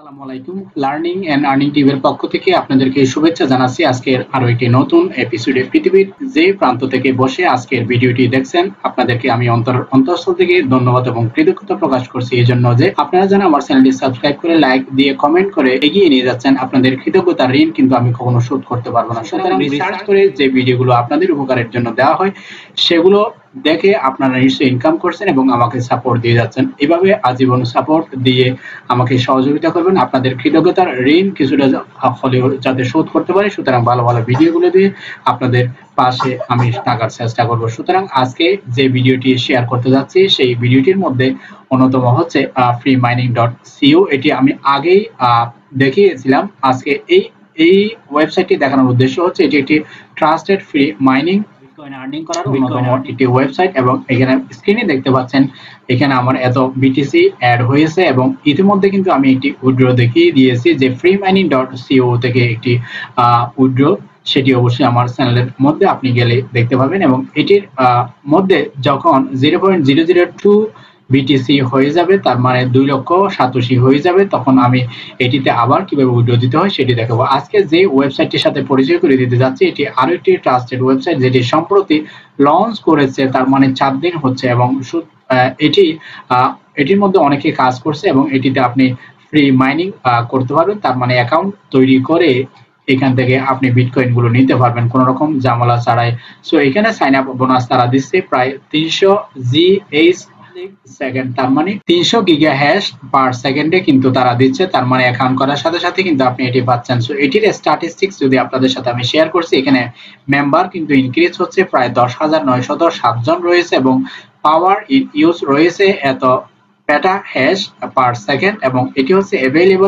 আসসালামু আলাইকুম। Learning and earning টিভির পক্ষ থেকে আপনাদেরকে শুভেচ্ছা জানাচ্ছি। আজকের আরও একটি নতুন এপিসোডে পৃথিবীর যে প্রান্ত থেকে বসে আজকের ভিডিওটি দেখছেন আপনাদেরকে আমি অন্তর অন্তঃস্থল থেকে ধন্যবাদ এবং কৃতজ্ঞতা প্রকাশ করছি। এই জন্য যে আপনারা যেন আমার চ্যানেলটি সাবস্ক্রাইব করে লাইক দিয়ে কমেন্ট করে এগিয়ে নিয়ে যাচ্ছেন আপনাদের কৃতজ্ঞতার ঋণ কিন্তু আমি কখনো শোধ করতে পারব না। সুতরাং রিসার্চ করে যে ভিডিওগুলো আপনাদের উপকারের জন্য দেওয়া হয় সেগুলো দেখে আপনারা নিশ্চয়ই ইনকাম করছেন এবং আমাকে সাপোর্ট দিয়ে যাচ্ছেন। এভাবে আজীবন সাপোর্ট দিয়ে আমাকে সহযোগিতা করবেন। আপনাদের কৃতজ্ঞতার ঋণ কিছুটা হলেও যাতে শোধ করতে পারি, সুতরাং ভালো ভালো ভিডিওগুলো দিয়ে আপনাদের পাশে আমি থাকার চেষ্টা করব। সুতরাং আজকে যে ভিডিওটি শেয়ার করতে যাচ্ছি, সেই ভিডিওটির মধ্যে অন্যতম হচ্ছে ফ্রি মাইনিং ডট সিও এটি আমি আগেই দেখিয়েছিলাম। আজকে এই এই ওয়েবসাইটটি দেখানোর উদ্দেশ্য হচ্ছে এটি একটি trusted free mining bitcoin earning করার অন্যতম একটি ওয়েবসাইট এবং এখানে স্ক্রিনে দেখতে পাচ্ছেন এখানে আমার এত বিটিসি অ্যাড হয়েছে এবং ইতিমধ্যে কিন্তু আমি একটি উইড্রো দেখিয়ে দিয়েছি যে ফ্রি মাইনিং ডট সিও থেকে একটি উইড্রো সেটি অবশ্যই আমার চ্যানেলের মধ্যে আপনি গেলে দেখতে পাবেন এবং এটির মধ্যে যখন zero point zero zero two BTC হয়ে যাবে, তার মানে দুই লক্ষ সাতাশি হয়ে যাবে, তখন আমি এটিতে আবার কীভাবে উইড্রো দিতে হয় সেটি দেখাবো। আজকে যে ওয়েবসাইটটির সাথে পরিচয় করে দিতে যাচ্ছি, এটি আরও একটি ট্রাস্টেড ওয়েবসাইট যেটি সম্প্রতি লঞ্চ করেছে, তার মানে চার দিন হচ্ছে এবং এটি এটির মধ্যে অনেকে কাজ করছে এবং এটিতে আপনি ফ্রি মাইনিং করতে পারবেন, তার মানে অ্যাকাউন্ট তৈরি করে এখান থেকে আপনি বিটকয়েনগুলো নিতে পারবেন কোন রকম জামালা ছাড়াই। সো এখানে সাইন আপ বোনাস তারা দিচ্ছে, প্রায় তিনশো জি এইচ তার মানে মানে ইনক্রিজ হচ্ছে প্রায় দশ হাজার নয়শত সাতজন রয়েছে এবং পাওয়ার ইন ইউজ রয়েছে এত হ্যাশ পার সেকেন্ড এবং এটি হচ্ছে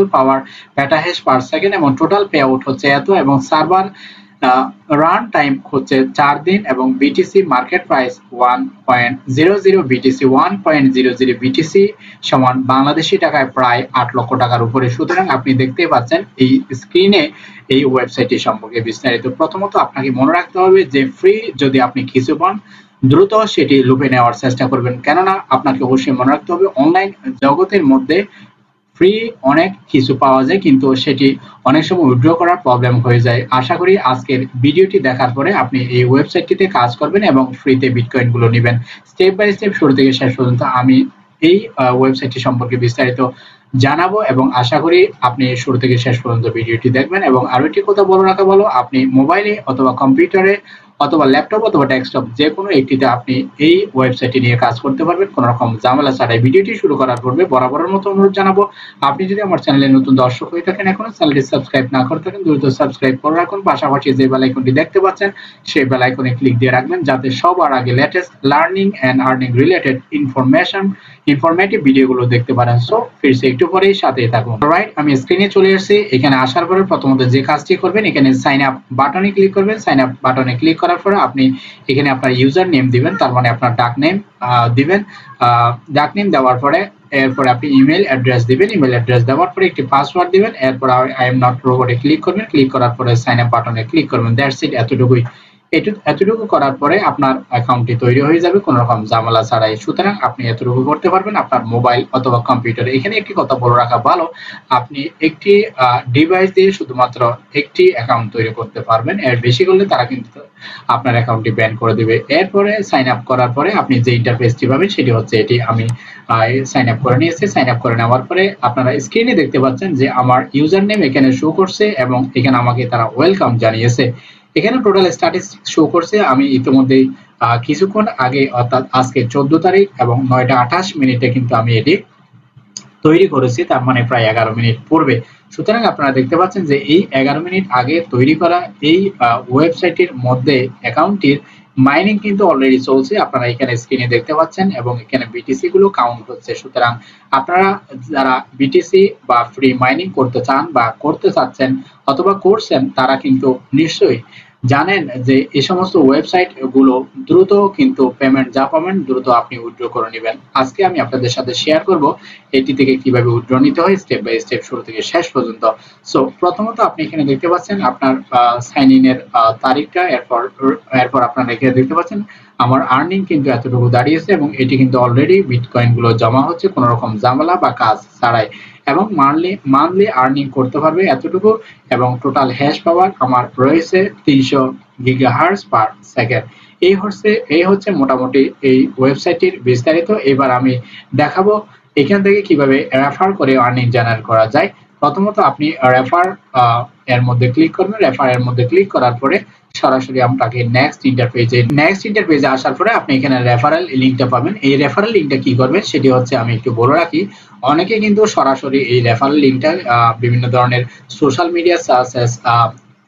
পাওয়ার পার সেকেন্ড এবং টোটাল পে আউট হচ্ছে এত এবং সার্ভার রান টাইম হচ্ছে চার দিন এবং BTC market price one point zero zero BTC one point zero zero BTC সমান বাংলাদেশি টাকায় প্রায় আট লক্ষ টাকার উপরে। সুতরাং আপনি দেখতে পাচ্ছেন এই স্ক্রিনে এই ওয়েবসাইটটি সম্পর্কে বিস্তারিত। প্রথমত আপনাকে মনে রাখতে হবে যে ফ্রি যদি আপনি কিছু পান, দ্রুত সেটি লুপে নেওয়ার চেষ্টা করবেন। কেননা আপনাকে অবশ্যই মনে রাখতে হবে অনলাইন জগতের মধ্যে ফ্রি অনেক কিছু পাওয়া যায়, কিন্তু সেটি অনেক সময় উইথড্র করার প্রবলেম হয়ে যায়। আশা করি আজকের ভিডিওটি দেখার পরে আপনি এই ওয়েবসাইটটিতে কাজ করবেন এবং ফ্রিতে বিটকয়েনগুলো নেবেন। স্টেপ বাই স্টেপ শুরু থেকে শেষ পর্যন্ত আমি এই ওয়েবসাইটটি সম্পর্কে বিস্তারিত জানাব এবং আশা করি আপনি শুরু থেকে শেষ পর্যন্ত ভিডিওটি দেখবেন এবং আরও একটি কথা বলে রাখা ভালো, আপনি মোবাইলে অথবা কম্পিউটারে অথবা ল্যাপটপ অথবা ডেস্কটপ যে কোনো একটিতে আপনি এই ওয়েবসাইটটি নিয়ে কাজ করতে পারবেন। কোনো রকম ঝামেলা ছাড়াই ভিডিওটি শুরু করার পূর্বে বরাবরের মতো অনুরোধ জানাব, আপনি যদি আমার চ্যানেলে নতুন দর্শক হয়ে থাকেন এখনও, চ্যানেলটি সাবস্ক্রাইব না করে থাকেন, দ্রুত সাবস্ক্রাইব করে রাখুন। পাশাপাশি যে বেল আইকনটি দেখতে পাচ্ছেন, সেই বেল আইকনে ক্লিক দিয়ে রাখবেন যাতে সবার আগে latest learning and earning related information informative ভিডিওগুলো দেখতে পারেন। সো ফিরছে একটু পরেই সাথে থাকুন। রাইট আমি স্ক্রিনে চলে এসেছি। এখানে আসার পরে প্রথমত যে কাজটি করবেন, এখানে সাইন আপ বাটনে ক্লিক করবেন। সাইন আপ বাটনে ক্লিক করার পরে আপনি এখানে আপনার ইউজার নেম দিবেন, তার মানে আপনার ডাক নেম দিবেন। ডাক নেম দেওয়ার পরে, এরপর আপনি ইমেল অ্যাড্রেস দিবেন। ইমেল অ্যাড্রেস দেওয়ার পরে একটি পাসওয়ার্ড দিবেন। এরপর আই এম নট রোবটে ক্লিক করবেন। ক্লিক করার পরে সাইন আপ বাটনে ক্লিক করবেন। দ্যাটস ইট এতটুকুই। এতটুকু করার পরে আপনার অ্যাকাউন্টটি তৈরি হয়ে যাবে কোনো রকম ঝামেলা ছাড়াই। সুতরাং আপনি এতটুকু করতে পারবেন, আপনার মোবাইল অথবা কম্পিউটার এখানে একটি কথা বলে রাখা ভালো, আপনি একটি ডিভাইস দিয়ে শুধুমাত্র একটি অ্যাকাউন্ট তৈরি করতে পারবেন। এর বেশি করলে তারা কিন্তু আপনার অ্যাকাউন্টটি ব্যান করে দিবে। এরপরে সাইন আপ করার পরে আপনি যে ইন্টারফেসটি পাবেন, সেটি হচ্ছে এটি। আমি সাইন আপ করে নিয়েছি। সাইন আপ করে নেওয়ার পরে আপনারা স্ক্রিনে দেখতে পাচ্ছেন যে আমার ইউজার নেম এখানে শো করছে এবং এখানে আমাকে তারা ওয়েলকাম জানিয়েছে। এখানে টোটাল স্ট্যাটিস্টিক শো করছে, আমি ইতিমধ্যেই কিছুক্ষণ আগে, অর্থাৎ আজকে চোদ্দ তারিখ এবং নয়টা আঠাশ মিনিটে কিন্তু আমি এটি তৈরি করেছি, তার মানে প্রায় এগারো মিনিট পূর্বে। সুতরাং আপনারা দেখতে পাচ্ছেন যে এই এগারো মিনিট আগে তৈরি করা এই ওয়েবসাইটের মধ্যে অ্যাকাউন্টটির মাইনিং কিন্তু অলরেডি চলছে, আপনারা এখানে স্ক্রিনে দেখতে পাচ্ছেন এবং এখানে বিটিসি গুলো কাউন্ট হচ্ছে। সুতরাং আপনারা যারা বিটিসি বা ফ্রি মাইনিং করতে চান বা করতে চাচ্ছেন অথবা করছেন, তারা কিন্তু নিশ্চয়ই জানেন যে এই সমস্ত ওয়েবসাইটগুলো দ্রুত কিন্তু পেমেন্ট যা পাবেন দ্রুত আপনি উইথড্র করে নেবেন। আজকে আমি আপনাদের সাথে শেয়ার করব এটি থেকে কীভাবে উইথড্র নিতে হয় স্টেপ বাই স্টেপ শুরু থেকে শেষ পর্যন্ত। সো প্রথমত আপনি এখানে দেখতে পাচ্ছেন আপনার সাইন ইন এর তারিখটা, এরপর এরপর আপনারা এখানে দেখতে পাচ্ছেন আমার আর্নিং কিন্তু এতটুকু দাঁড়িয়েছে এবং এটি কিন্তু অলরেডি বিটকয়েনগুলো জমা হচ্ছে কোনো রকম ঝামেলা বা কাজ ছাড়াই। এবং মান্থলি মান্থলি আর্নিং করতে পারবে এতটুকু এবং টোটাল হ্যাশ পাওয়ার আমার রয়েছে তিনশো গিগাহার্স পার সেকেন্ড এই হচ্ছে এই হচ্ছে মোটামুটি এই ওয়েবসাইটটির বিস্তারিত। এবার আমি দেখাবো এখান থেকে কীভাবে রেফার করে আর্নিং জেনারেট করা যায়। প্রথমত আপনি রেফার এর মধ্যে ক্লিক করবেন। রেফার এর মধ্যে ক্লিক করার পরে সরাসরি আপনাকে নেক্সট ইন্টারপেজে নেক্সট ইন্টারপেজে আসার পরে আপনি এখানে রেফারেল লিঙ্কটা পাবেন। এই রেফারেল লিঙ্কটা কি করবেন সেটি হচ্ছে আমি একটু বলে রাখি, অনেকে কিন্তু সরাসরি এই রেফারেল লিঙ্কটা বিভিন্ন ধরনের social media search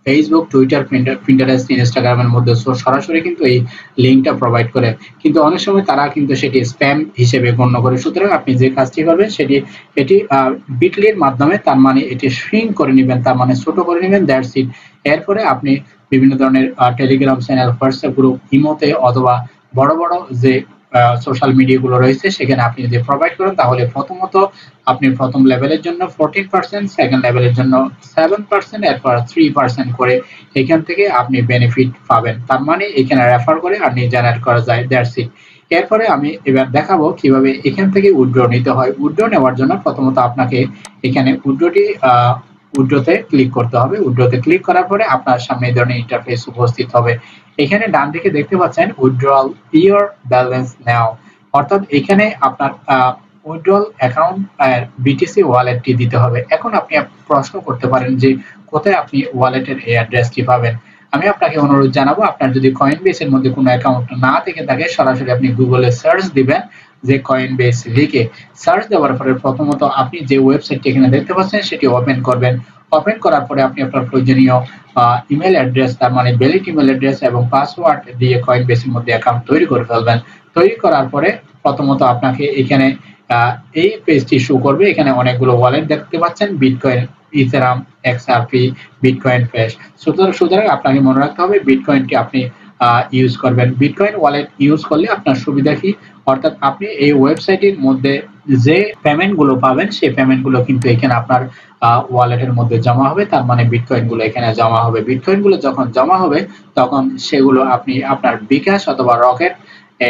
Facebook Twitter Pinterest ইনস্টাগ্রামের মধ্যে সরাসরি কিন্তু এই লিঙ্কটা প্রোভাইড করে। কিন্তু অনেক সময় তারা কিন্তু সেটি স্প্যাম হিসেবে গণ্য করে। সুতরাং আপনি যে কাজটি করবেন সেটি, এটি বিটলির মাধ্যমে তার মানে এটি শ্রিঙ্ক করে নেবেন, তার মানে ছোট করে নেবেন দ্যাটস ইট এরপরে আপনি বিভিন্ন ধরনের টেলিগ্রাম চ্যানেল হোয়াটসঅ্যাপ গ্রুপ ইমোতে অথবা বড় বড় যে সোশ্যাল মিডিয়াগুলো রয়েছে, সেখানে আপনি যদি প্রোভাইড করেন, তাহলে প্রথমত আপনি প্রথম লেভেলের জন্য ফোরটিন পার্সেন্ট সেকেন্ড লেভেলের জন্য সেভেন পার্সেন্ট এরপর থ্রি পার্সেন্ট করে এখান থেকে আপনি বেনিফিট পাবেন। তার মানে এখানে রেফার করে আপনি জেনারেট করা যায় দ্যাটস ইট এরপরে আমি এবার দেখাবো কীভাবে এখান থেকে উইড্রো নিতে হয়। উইড্রো নেওয়ার জন্য প্রথমত আপনাকে এখানে উইড্রোটি উইড্রোতে ক্লিক করতে হবে। উইড্রোতে ক্লিক করার পরে আপনার সামনে এই ধরনের ইন্টারফেস উপস্থিত হবে। এখানে ডান দিকে দেখতে পাচ্ছেন উইথড্রল ইয়োর ব্যালেন্স নাও অর্থাৎ এখানে আপনার উইথড্রল অ্যাকাউন্ট আর বিটিসি ওয়ালেটটি দিতে হবে। এখন আপনি প্রশ্ন করতে পারেন যে কোথায় আপনি ওয়ালেটের এই অ্যাড্রেসটি পাবেন? আমি আপনাকে অনুরোধ জানাব, আপনার যদি কয়েন বেসের মধ্যে কোনো অ্যাকাউন্ট না থেকে থাকে, সরাসরি আপনি গুগলে সার্চ দিবেন। যে কয়েন বেস লিখে সার্চ দেওয়ার পরে প্রথমত আপনি যে ওয়েবসাইটটি এখানে দেখতে পাচ্ছেন সেটি ওপেন করবেন। ওপেন করার পরে আপনি আপনার প্রয়োজনীয় ইমেল অ্যাড্রেস তার মানে ভ্যালিড ইমেল অ্যাড্রেস এবং পাসওয়ার্ড দিয়ে কয়েন বেসের মধ্যে অ্যাকাউন্ট তৈরি করে ফেলবেন। তৈরি করার পরে প্রথমত আপনাকে এখানে এই পেজটি শো করবে। এখানে অনেকগুলো ওয়ালেট দেখতে পাচ্ছেন। Bitcoin Ethereum XRP bitcoin fresh সুতরাং সুতরাং আপনাকে মনে রাখতে হবে বিটকয়েনটি আপনি ইউজ করবেন। বিটকয়েন ওয়ালেট ইউজ করলে আপনার সুবিধা কি? অর্থাৎ আপনি এই ওয়েবসাইটের মধ্যে যে পেমেন্টগুলো পাবেন, সেই পেমেন্টগুলো কিন্তু এখানে আপনার ওয়ালেটের মধ্যে জমা হবে। তার মানে বিটকয়েনগুলো এখানে জমা হবে। বিটকয়েনগুলো যখন জমা হবে, তখন সেগুলো আপনি আপনার বিকাশ অথবা রকেট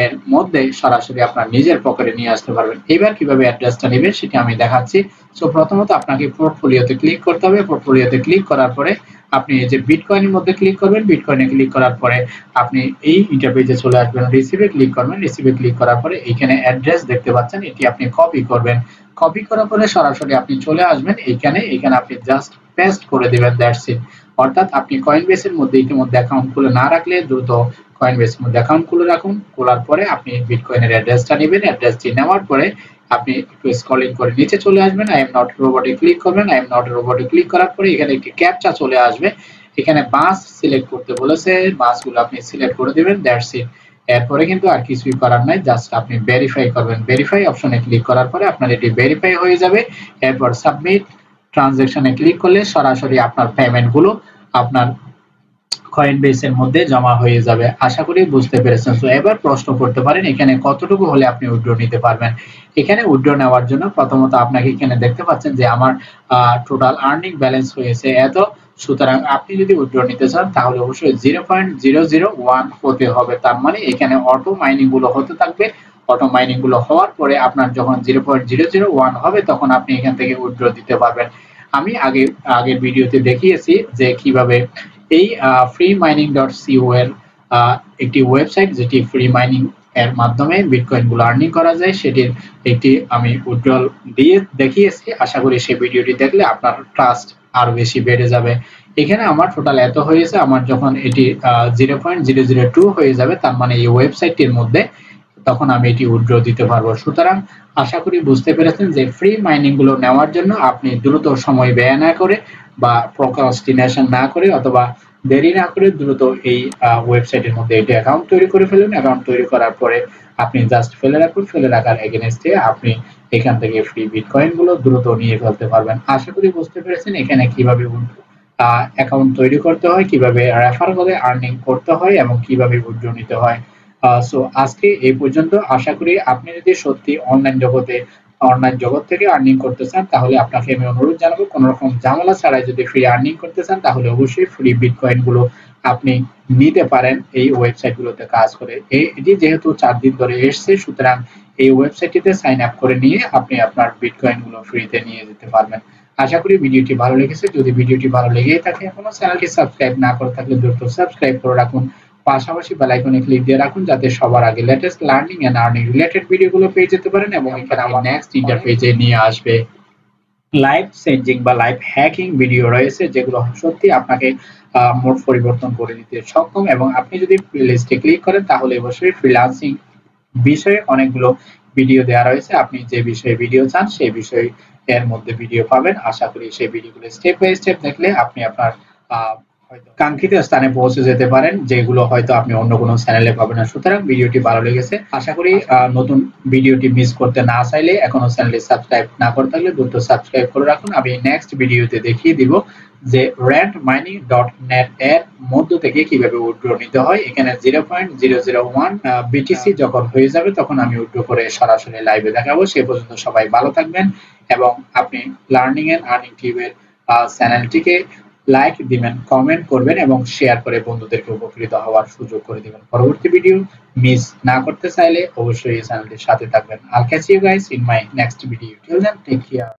এর মধ্যে সরাসরি আপনার নিজের পকেটে নিয়ে আসতে পারবেন। এবার কীভাবে অ্যাড্রেসটা নেবেন, সেটা আমি দেখাচ্ছি। সো প্রথমত আপনাকে পোর্টফোলিওতে ক্লিক করতে হবে। পোর্টফোলিওতে ক্লিক করার পরে আপনি এই যে বিটকয়েনের মধ্যে ক্লিক করবেন বিটকয়েনে ক্লিক করার পরে আপনি এই ইন্টারপেজে চলে আসবেন। রিসিভে ক্লিক করবেন। রিসিভে ক্লিক করার পরে এখানে অ্যাড্রেস দেখতে পাচ্ছেন, এটি আপনি কপি করবেন। কপি করার পরে সরাসরি আপনি চলে আসবেন এখানে এখানে আপনি জাস্ট পেস্ট করে দিবেন দ্যাটস ইট অর্থাৎ আপনি কয়েন বেসের মধ্যে ইতিমধ্যে অ্যাকাউন্ট খুলে না রাখলে দ্রুত কয়েন বেসের মধ্যে অ্যাকাউন্ট খুলে রাখুন। খোলার পরে আপনি বিটকয়েনের অ্যাড্রেসটা নেবেন। অ্যাড্রেসটি নেওয়ার পরে আপনি একটু স্ক্রলিং করে নিচে চলে আসবেন আই এম নট রোবটে ক্লিক করবেন আই এম নট রোবটে ক্লিক করার পরে এখানে একটি ক্যাপচা চলে আসবে। এখানে বাস সিলেক্ট করতে বলেছে বাসগুলো আপনি সিলেক্ট করে দিবেন দ্যাটস ইট এরপরে কিন্তু আর কিছুই করার নাই জাস্ট আপনি ভেরিফাই করবেন। ভেরিফাই অপশনে ক্লিক করার পরে আপনার এটি ভেরিফাই হয়ে যাবে। এরপর সাবমিট ট্রানজ্যাকশনে ক্লিক করলে সরাসরি আপনার পেমেন্টগুলো আপনার কয়েন বেসের মধ্যে জমা হয়ে যাবে। আশা করি বুঝতে পেরেছেন। তো এবার প্রশ্ন করতে পারেন, এখানে কতটুকু হলে আপনি উইথড্র নিতে পারবেন? এখানে উইথড্র নেওয়ার জন্য প্রথমত আপনাকে এখানে দেখতে পাচ্ছেন যে আমার টোটাল আর্নিং ব্যালেন্স হয়েছে এত। সুতরাং আপনি যদি উইথড্র নিতে চান, তাহলে অবশ্যই zero point zero zero one হতে হবে। তার মানে এখানে অটো মাইনিংগুলো হতে থাকবে। অটো মাইনিংগুলো হওয়ার পরে আপনার যখন zero point zero zero one হবে, তখন আপনি এখান থেকে উইথড্র দিতে পারবেন। আমি আগে, আগের ভিডিওতে দেখিয়েছি যে কীভাবে এই ফ্রি মাইনিং ডট সিও এর একটি ওয়েবসাইট যেটি ফ্রি মাইনিং এর মাধ্যমে বিটকয়েনগুলো আর্নিং করা যায়, সেটির একটি আমি উজ্জ্বল দিয়ে দেখিয়েছি। আশা করি সেই ভিডিওটি দেখলে আপনার ট্রাস্ট আরও বেশি বেড়ে যাবে। এখানে আমার টোটাল এত হয়েছে, আমার যখন এটি zero point zero zero two হয়ে যাবে, তার মানে এই ওয়েবসাইটটির মধ্যে তখন আমি এটি উইথড্র দিতে পারব। সুতরাং আশা করি বুঝতে পেরেছেন যে ফ্রি মাইনিংগুলো নেওয়ার জন্য আপনি দ্রুত সময় ব্যয় না করে বা প্রকাস্টিনেশন না করে অথবা দেরি না করে দ্রুত এই ওয়েবসাইটের মধ্যে এটি অ্যাকাউন্ট তৈরি করে ফেলুন। অ্যাকাউন্ট তৈরি করার পরে আপনি জাস্ট ফেলে রাখুন। ফেলে রাখার এগেনস্টে আপনি এখান থেকে ফ্রি বিটকয়েনগুলো দ্রুত নিয়ে ফেলতে পারবেন। আশা করি বুঝতে পেরেছেন এখানে কীভাবে অ্যাকাউন্ট তৈরি করতে হয়, কীভাবে রেফার করে আর্নিং করতে হয় এবং কীভাবে উইথড্র নিতে হয়। সো আজকে এই পর্যন্ত আশা করি আপনি যদি সত্যি অনলাইন জগতে অনলাইন জগৎ থেকে আর্নিং করতে চান, তাহলে আপনাকে আমি অনুরোধ জানাব কোনো রকম ঝামেলা ছাড়াই যদি ফ্রি আর্নিং করতে চান, তাহলে অবশ্যই ফ্রি বিটকয়েনগুলো আপনি নিতে পারেন এই ওয়েবসাইট গুলোতে কাজ করে। এটি যেহেতু চার দিন ধরে এসছে, সুতরাং এই ওয়েবসাইটটিতে সাইন আপ করে নিয়ে আপনি আপনার বিটকয়েনগুলো ফ্রিতে নিয়ে যেতে পারবেন। আশা করি ভিডিওটি ভালো লেগেছে। যদি ভিডিওটি ভালো লেগেই থাকে, এখনও চ্যানেলটি সাবস্ক্রাইব না করে থাকলে দ্রুত সাবস্ক্রাইব করে রাখুন। পাশাপাশি বেল আইকনে ক্লিক দিয়ে রাখুন যাতে সবার আগে latest learning and earning related ভিডিওগুলো পেয়ে যেতে পারেন এবং এখানে আমার নেক্সট ইন্টারফেসে নিয়ে আসবে। লাইফ চেঞ্জিং বা লাইফ হ্যাকিং ভিডিও রয়েছে যেগুলো সত্যি আপনাকে মোট পরিবর্তন করে দিতে সক্ষম এবং আপনি যদি প্লেলিস্টে ক্লিক করেন তাহলে অবশ্যই ফ্রিল্যান্সিং বিষয়ে অনেকগুলো ভিডিও দেওয়া রয়েছে। আপনি যে বিষয়ে ভিডিও চান সেই বিষয়ে এর মধ্যে ভিডিও পাবেন। আশা করি সেই ভিডিওগুলো স্টেপ বাই স্টেপ দেখলে আপনি আপনার কাঙ্ক্ষিত স্থানে পৌঁছে যেতে পারেন যেগুলো হয়তো আপনি অন্য কোনো চ্যানেলে পাবেন না। সুতরাং ভিডিওটি ভালো লেগেছে। আশা করি নতুন ভিডিওটি মিস করতে না চাইলে এখনও চ্যানেলটি সাবস্ক্রাইব না করে থাকলে দ্রুত সাবস্ক্রাইব করে রাখুন। আমি নেক্সট ভিডিওতে দেখিয়ে দিব যে র্যান্ট মাইনিং ডট নেট এর মধ্য থেকে কীভাবে উইথড্র নিতে হয়। এখানে zero point zero zero one BTC যখন হয়ে যাবে তখন আমি উইথড্র করে সরাসরি লাইভে দেখাবো। সে পর্যন্ত সবাই ভালো থাকবেন এবং আপনি লার্নিং এন্ড আর্নিং টিউবের চ্যানেলটিকে লাইক দিবেন কমেন্ট করবেন এবং শেয়ার করে বন্ধুদেরকে উপকৃত হওয়ার সুযোগ করে দিবেন। পরবর্তী ভিডিও মিস না করতে চাইলে অবশ্যই এই চ্যানেলটির সাথে থাকবেন। I'll catch you guys in my next video till then take care